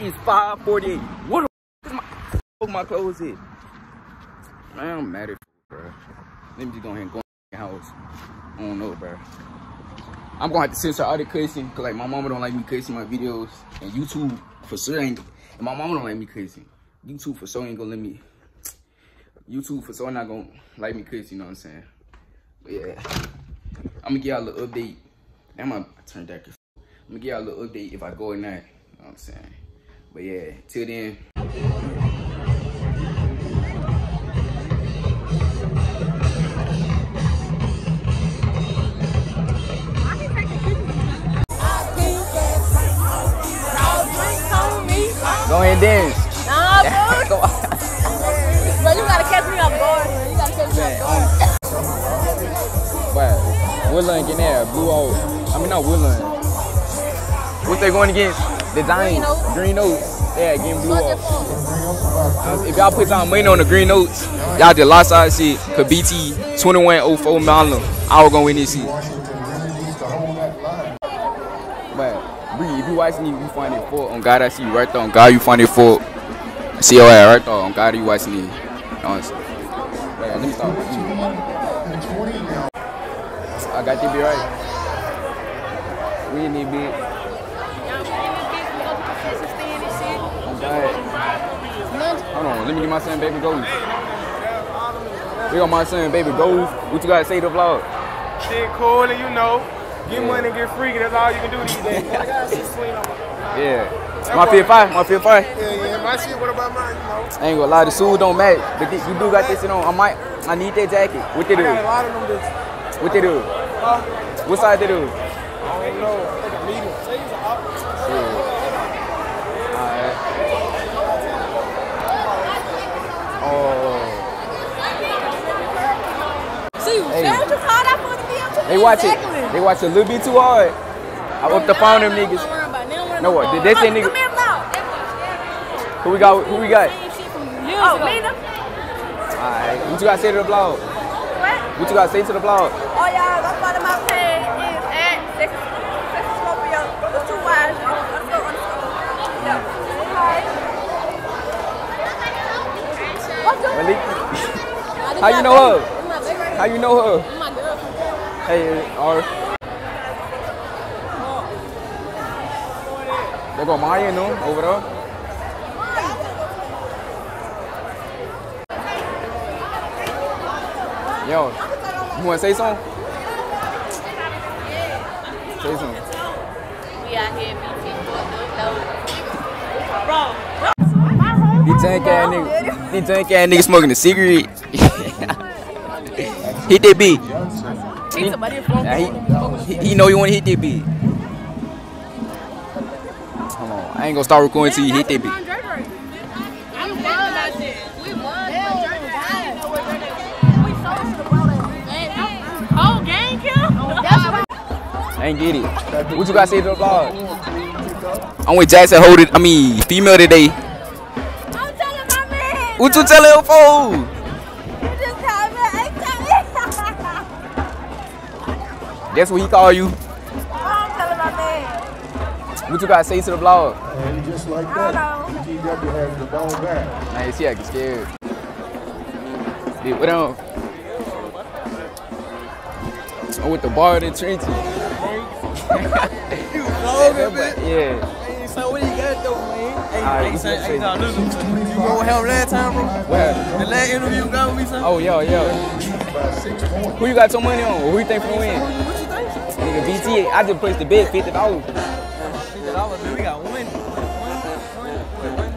It's 548. What the f- is my, fuck my clothes at? Man, I'm mad at bro. Let me just go ahead and go in the house. I don't know, bro. I'm gonna have to censor all the cussing, cause like my mama don't like me cussing my videos, and YouTube for sure ain't. And my mama don't like me cussing. YouTube for sure ain't gonna let me. YouTube for sure not gonna like me cuss. You know what I'm saying? But yeah, I'm gonna give y'all a little update. Damn, I turned that. I'm gonna give y'all a little update if I go in there. You know what I'm saying? But yeah, till then. Go ahead and dance. Nah, bro. Go on. Bro, you gotta catch me off guard, man. You gotta catch me off guard. But Woodland getting there, Blue Oak. I mean, not Woodland. What they going against? The Giants. Oaks. Green Oaks. Yeah, getting Blue Oaks. If y'all put down money on the Green Oaks, y'all did our shit. Cause BT 2104 Malum, I was gonna win this shit. But Bree, if you watching it, you find it for on God, I see you right there. On God, you find it for. I see your ass right there. On God, you watching it. Honestly. Wait, let me start with you. I got to be right. We need this bitch. Hold on, let me get my son baby goes. We got my son baby goes. What you gotta say to the vlog? Shit cool, and you know, get money and get freaky. That's all you can do these days. Yeah. My feel fine, my feel fine. Yeah, yeah, my shit, what about mine, you know? I ain't gonna lie, the shoes don't match. But you do got this shit on. I might, I need that jacket. What they I do? got a lot of them bitches. What they do? Huh? What size they do? I don't know. I think a medium. Say it's a. Alright. Oh. See, Hey. hey. you called out for the video? They watch it. They watch it a little bit too hard. I up the phone them niggas. No, what, did they say nigga- Who we got? Who we got? Oh, Mina? Alright. What you gotta say to the vlog? What? What you gotta say to the vlog? Oh, y'all, go follow my page. It's at Sex Sex Scorpio. The two Y's. Underscore, underscore. Yeah. Hi. What's your Malik, How you know her? baby. This my baby right how you know her? My girlfriend. Hey, or they got Maya them over there. Yo, you wanna say something? Say something. We out here, BT. He drink ass nigga. He drink ass nigga smoking a cigarette. hit that beat. He, nah, he, he, he know you wanna hit that beat. Hold on, I ain't gonna start recording till you hit that beat. Oh, gang kill? I ain't get it. What you gotta say to the vlog? I'm with Jackson Hold it. I mean, female today. Tell me. That's what he call you. I'm telling my man. What you gotta say to the vlog? And just like that, don't. GW has the ball back. Nah, you see, I get scared. Dude, what on? I'm with the bar in the trenches. yeah. So what you got though, man? Hey, Alright, hey, son, you hey, say? listen, you go with him last time, bro? What? The last interview you got with me, son? Oh, yo, yo. Who you got your money on? Who you think finna win? What you think? Nigga, BT, I just placed the bet, $50. Fifty dollars, man. We got one. One, one, one,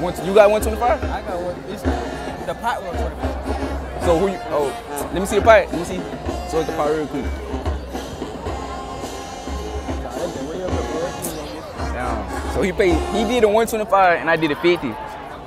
one. One, you got 125 I got one. It's the pot one twenty five. So who you, oh, let me see the pot. Let me see. So it's the pot real quick. So he paid, he did a 125 and I did a 50.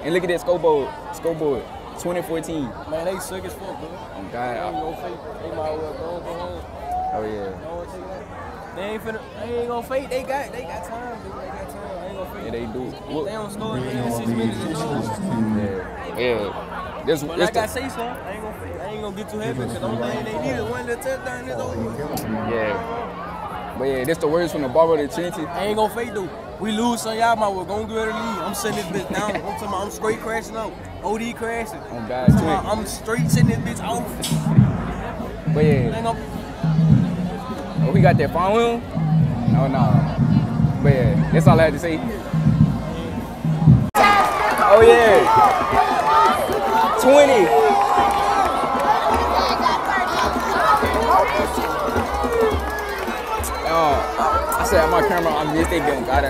And look at that scoreboard, scoreboard, 2014. Man, they suck as fuck, bro. Oh They God. ain't gonna fake. They might well go go home. Oh yeah. Don't wanna take that. They ain't finna. They ain't gonna fake. They got. They got time. Dude. They got time. I ain't gonna fake. Yeah, they do. They don't score in six minutes. and. Yeah. Yeah. This, But this like I say, son, I ain't gonna fake. I ain't gonna get too heavy because the only thing they need is one little touchdown. It's over. yeah. But yeah, this the words from the barber to Trinity. I ain't gonna fake though. We lose some y'all might well gonna get ready to leave. I'm sitting this bitch down. I'm talking about I'm straight crashing out. OD crashing. On God, I'm, about. I'm straight sitting this bitch off. But yeah, oh, we got that phone with him? Oh no. But yeah, that's all I had to say. Oh yeah. 20. Oh, I said my camera, I missed it, don't got it.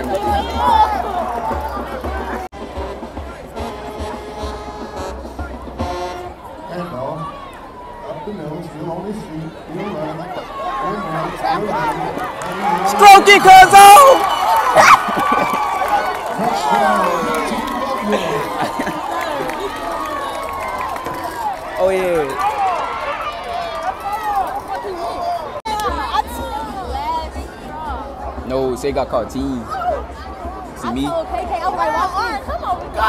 And off. Up the middle, still on his feet, still running. Still running, still running. Stroke it, cuzzo! Oh! touchdown, Team Buffalo. Oh yeah. No, say got caught team. See me? Okay, okay, I'm like, walk in. Come on, go!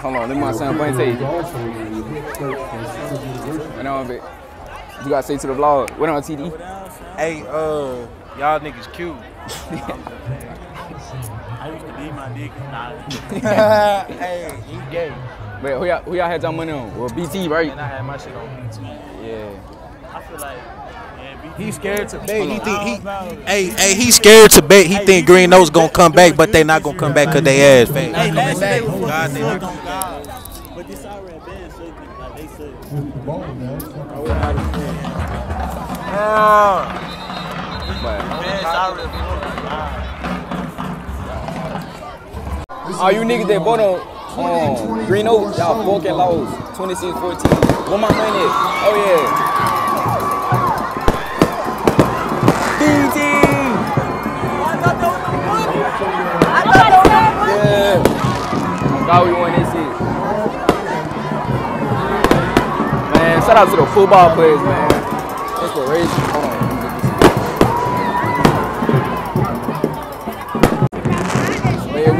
Hold on, let me my son Bunny say. Also, the head coach for Southern University. What on it? You gotta say to the vlog. What on TD? Hey, uh, y'all niggas cute. I used to be my dick. Nah, hey, he gay. Wait, who y'all, who y'all had y'all money on? Well, BT, right? And I had my shit on BT. Yeah. I feel like, yeah, BT He's scared to bet. He think he. Hey, hey, he's scared to bet. He think Green Nose gonna come back, but they not gonna come back cause they ass fat. Hey, last year was God, they not on God. But this already been sucking. Like they suck. With the ball now. But, Man, it's already been God. all you niggas that bought on um, Green Oak, y'all fucking lost. 26-14. Where my money at? Oh yeah. BT! Yeah. God, we won this. Man, shout out to the football players, man.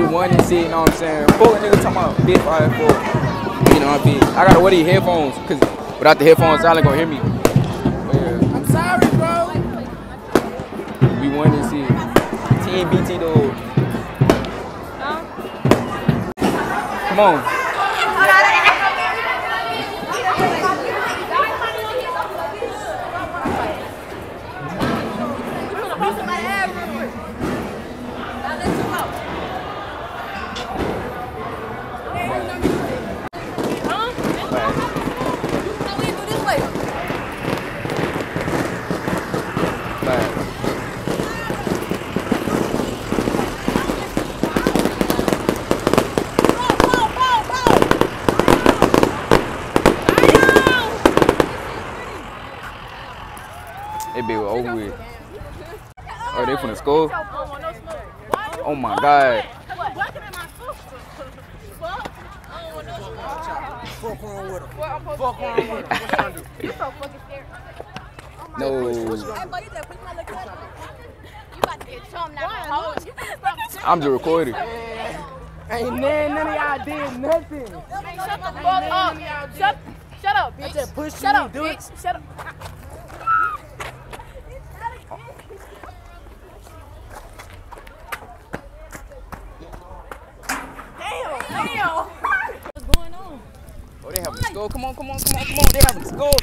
This. Man, we won this shit, you know what I'm saying? Fuck nigga talking about bit five four. You know what I mean? I gotta wear these headphones, cause without the headphones, y'all ain't gonna hear me. Yeah. I'm sorry, bro. We won this shit. Team BT though. Come on. It be over with. Oh, they from the school? Oh my god. Fuck wrong with him. Fuck wrong with him. You so fucking scared. No. Hey, boy, you just put my look up. You about to get chum now. Hold you. I'm just recording. Ain't none, none of y'all did nothing. Hey, shut the fuck up. Shut, shut up, bitch. just push shut me, up, do it. bitch. Shut up. Damn, damn. What's going on? Oh, they having a skull. Come on, come on, come on, come on. They having a skull.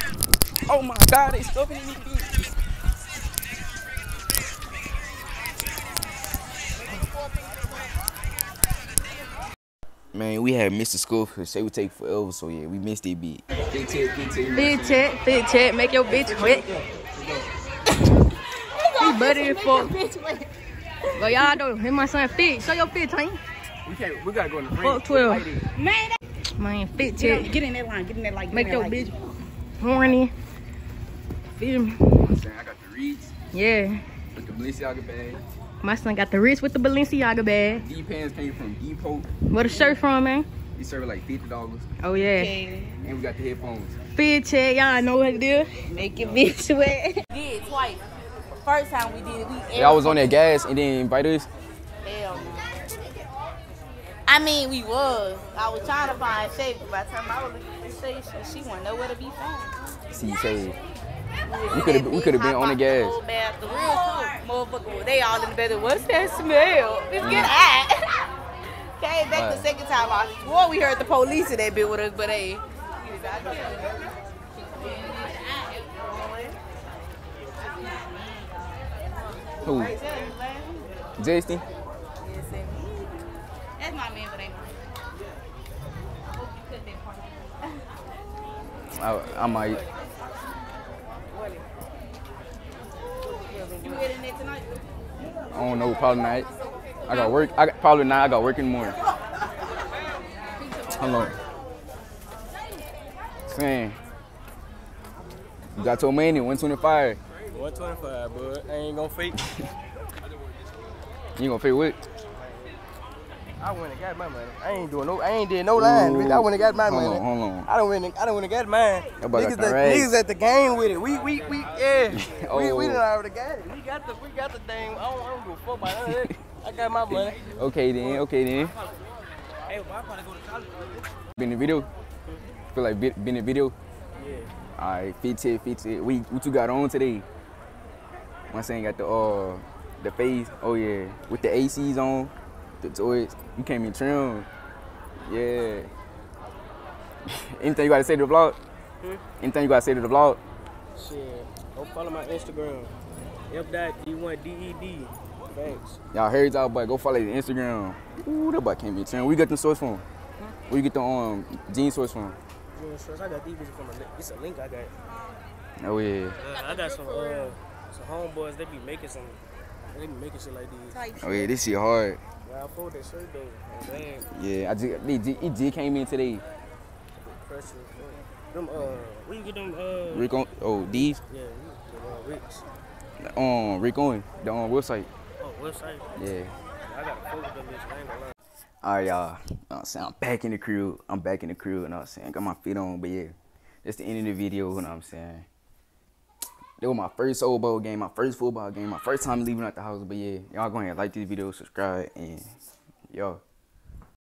Oh my god, they stuffing in these beats. Man, we had Mr. School for say we take forever, so yeah, we missed it beat. Big tip, big tip. Big check, big check, make your bitch wet. he buddy for. fuck. But y'all don't hit my son fit. Show your fit, Tank. We can't. We gotta go in the Fuck 12. Man, fit check. Get in that line. Get in that line. Make in your that line. bitch horny. Feel me? I'm saying I got the reeds Yeah. with the Balenciaga bag. My son got the wrist with the Balenciaga bag. D pants came from Depot. Where the shirt from, man? He served like fifty dollars, Oh, yeah. and we got the headphones. Fit check. Y'all know what it is. Make your bitch wet. did twice. First time we did it, we Y'all was on that gas and then invite us. I mean, we was. I was trying to find Shay, but by the time I was looking for Shay, she, she wasn't nowhere to be found. See, was We coulda- we coulda been on the gas. bathroom. Real cool. Motherfucker, they all in the bed. What's that smell? Let's get mm. out. Came back the second time. I swore we heard the police in that bit with us, but hey. who? Justin? That's my man, but ain't mine. I, I might. You heading there tonight? I don't know. Probably not. I got work. I got, probably not. I got work in the morning. Hold on. Saying. You got your money, 125. 125, bud. I ain't gonna fake. You gonna fake what? I went and got my money. I ain't doing no. I ain't did no line. bitch. I went and got my hold money. On, hold on. I don't win. I don't win and got mine. That boy Niggas, the that, niggas at the game with it. We we we yeah. We Oh. we done already got it. We got the we got the thing. I don't, I don't give a fuck about none of that. I got my money. Okay then, okay then. Hey, why probably go to college? Been in the video? Feel like been been in the video? Yeah. Alright, fit it, fit it. We what you got on today? One saying got the uh the face. Oh yeah, with the ACs on, the toys. You came in trim. Yeah. Anything you gotta say to the vlog? Anything you gotta say to the vlog? Shit. Go follow my Instagram. F.D1DED. Thanks. Y'all heard y'all boy. Go follow the Instagram. Ooh, that boy came in trim. Where you get the source from? Where you get the um jean source from? Yeah, so I got these bitches from a link. It's a link I got. Oh yeah. Uh, I got some uh some homeboys. They be making some. They be making shit like these. Oh yeah, this shit hard. Yeah, I fold that shirt though. Oh, man, Yeah, I just they, just- it just came in today. pressure. Them uh, where you get them uh? Rick on oh these Yeah, you- the uh, Ricks. um Rick Owen the um website. Oh, website. Yeah. I got to fold them bitch. I ain't gonna lie. All right, y'all. You know I'm saying? I'm back in the crew. I'm back in the crew. You know what I'm saying? Got my feet on, but yeah. That's the end of the video. You know what I'm saying? That was my first Soul Bowl game, my first football game, my first time leaving out the house. But yeah, y'all go ahead like this video, subscribe, and yo.